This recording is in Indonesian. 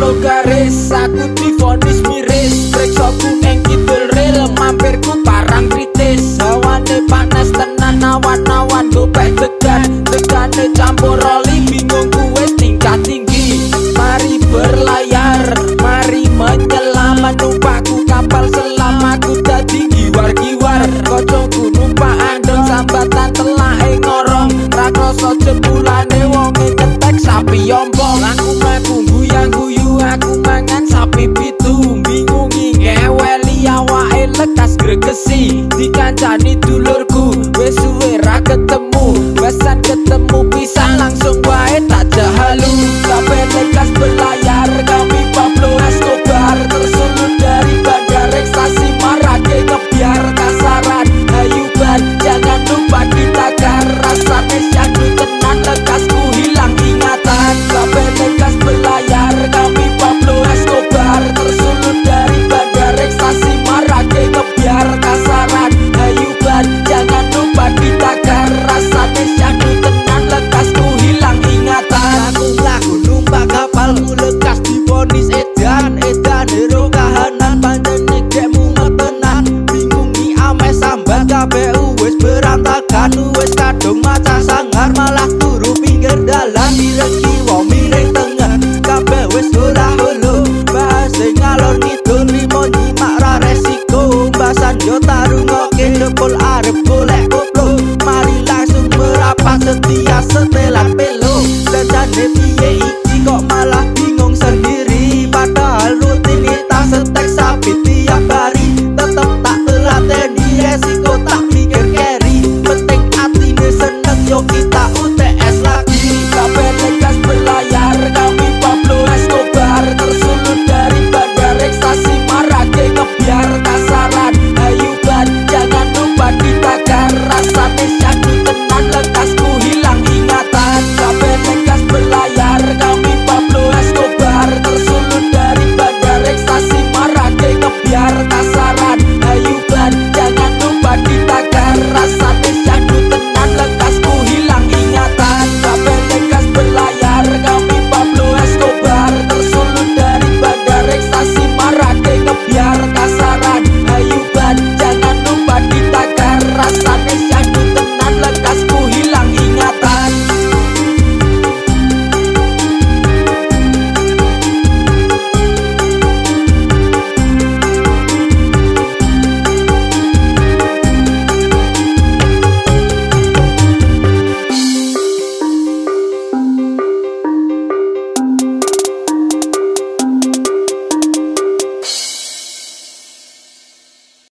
Garis aku difonis